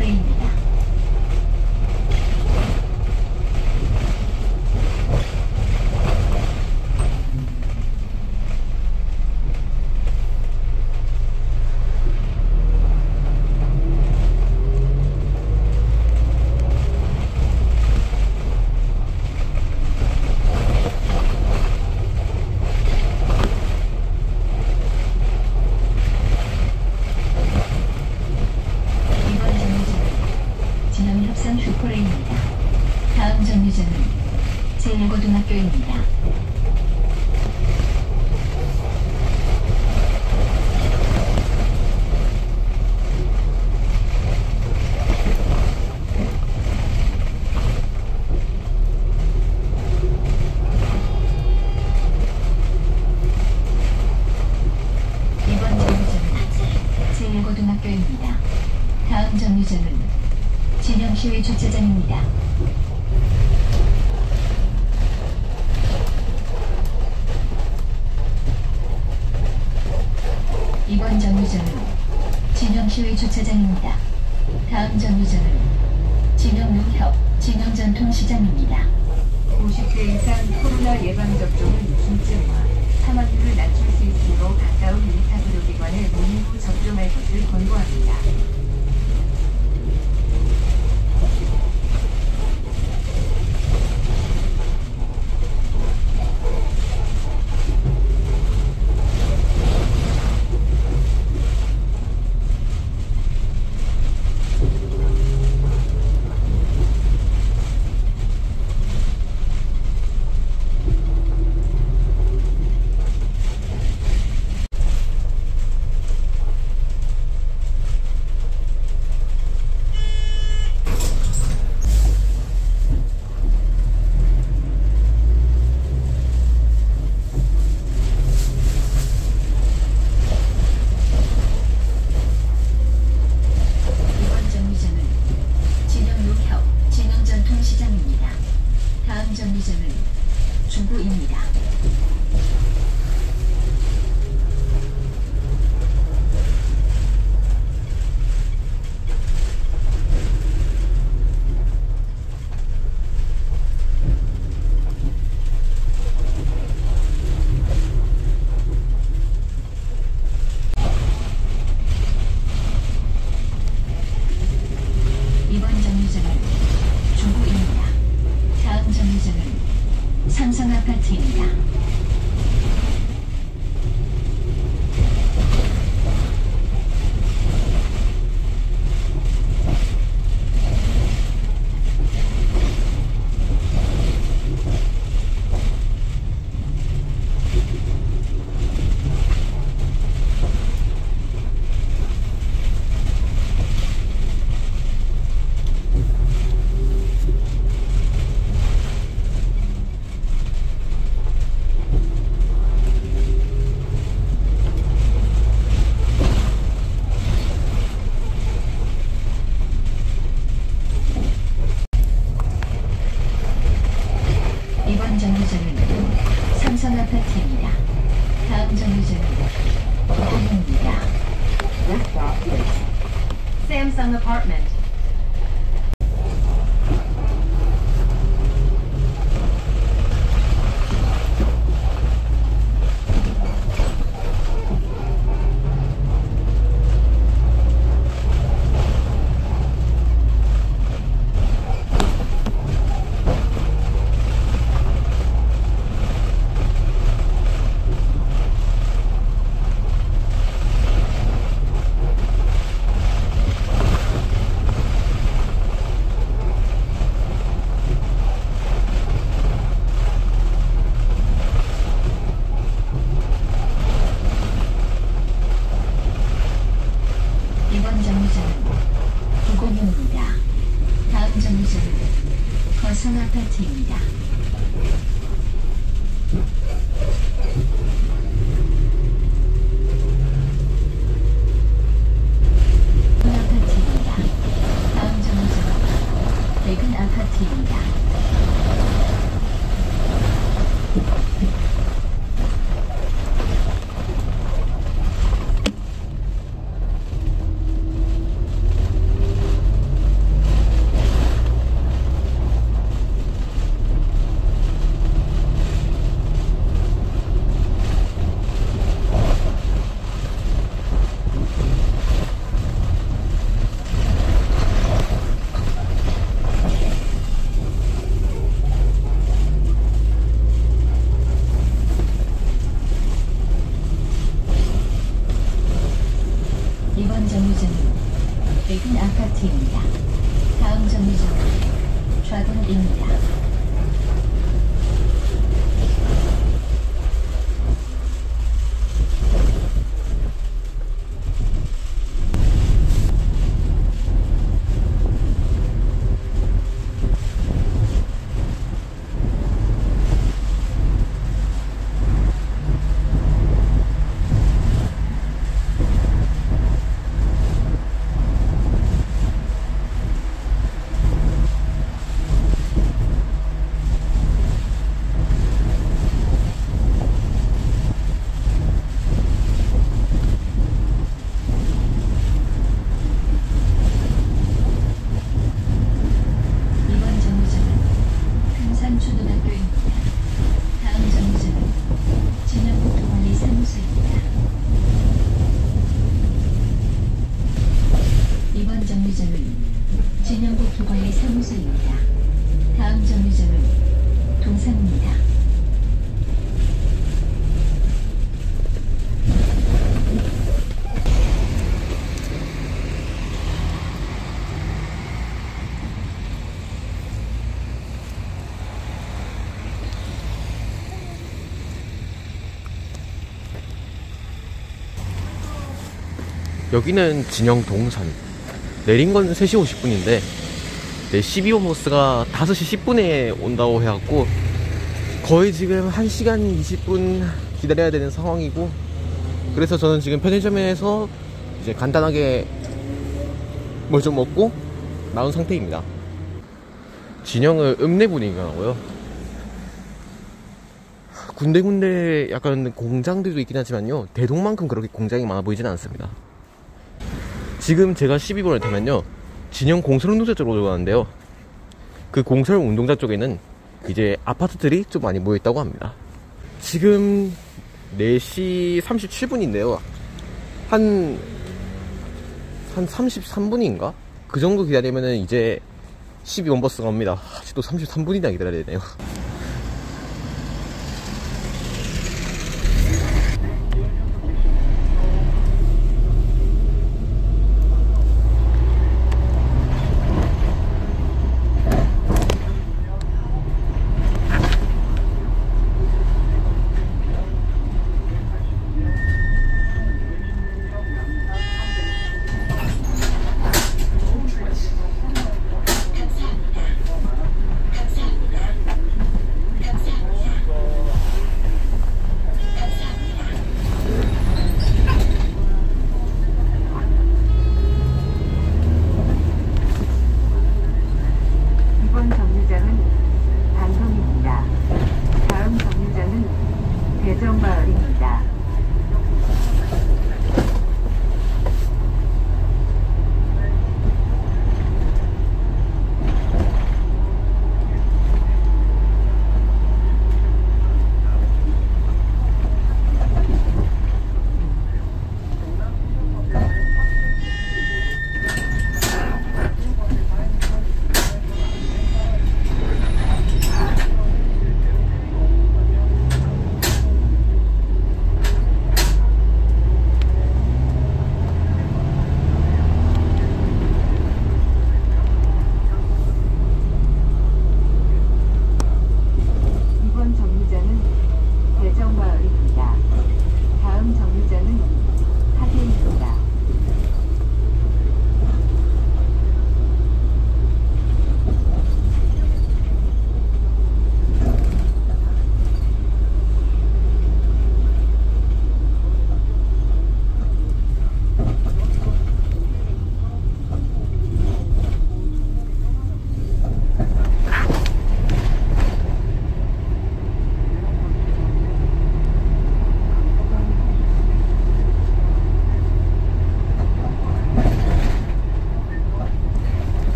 슈퍼레입니다. 快请一下。 여기는 진영 동산. 내린 건 3시 50분인데, 네, 12호 버스가 5시 10분에 온다고 해갖고, 거의 지금 1시간 20분 기다려야 되는 상황이고, 그래서 저는 지금 편의점에서 이제 간단하게 뭘 좀 먹고 나온 상태입니다. 진영은 읍내 분위기가 나고요. 군데군데 약간 공장들도 있긴 하지만요. 대동만큼 그렇게 공장이 많아 보이지는 않습니다. 지금 제가 12번을 타면요. 진영 공설 운동장 쪽으로 가는데요. 그 공설 운동장 쪽에는 이제 아파트들이 좀 많이 모여있다고 합니다. 지금 4시 37분인데요. 한, 한 33분인가? 그 정도 기다리면은 이제 12번 버스가 옵니다. 아직도 33분이나 기다려야 되네요.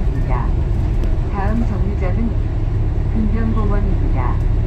정류장입니다. 다음 정류장은 금정공원입니다.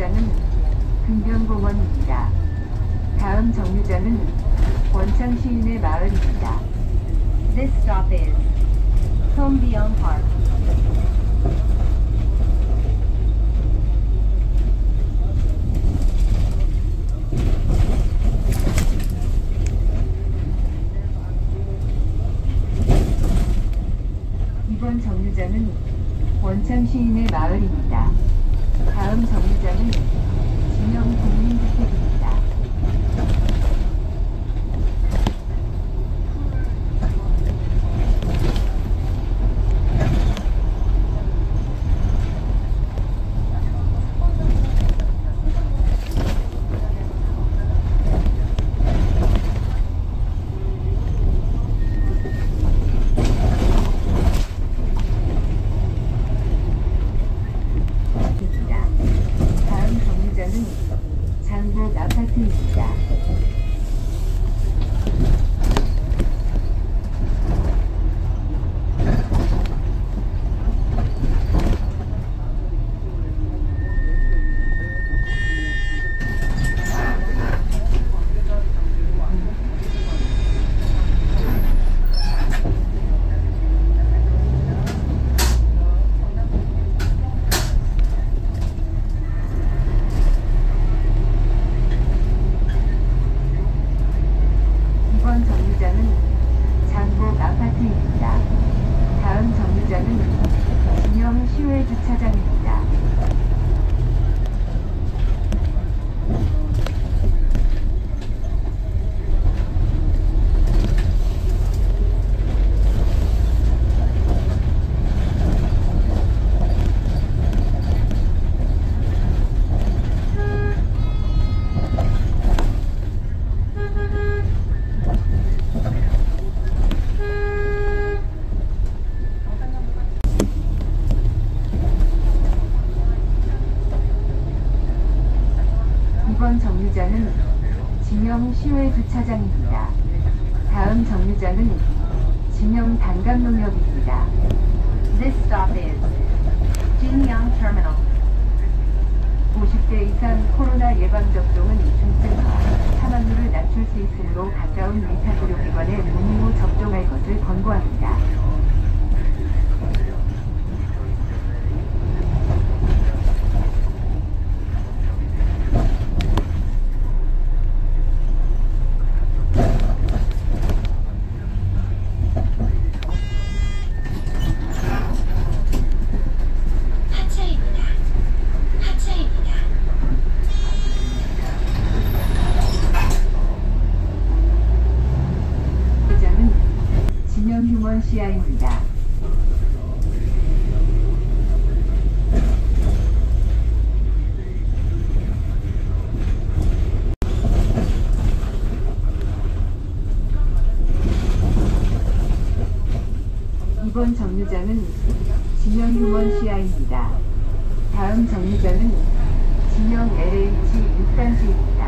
정류장은 금변공원입니다. 다음 정류장은 원창 시인의 마을입니다. This stop is Songbyong Park. 이번 정류장은 원창 시인의 마을입니다. 다음 정류장은 진영동. 정류장은 지명 휴먼 시아입니다. 다음 정류장은 지명 LH 6단지입니다.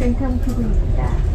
전평 부분입니다.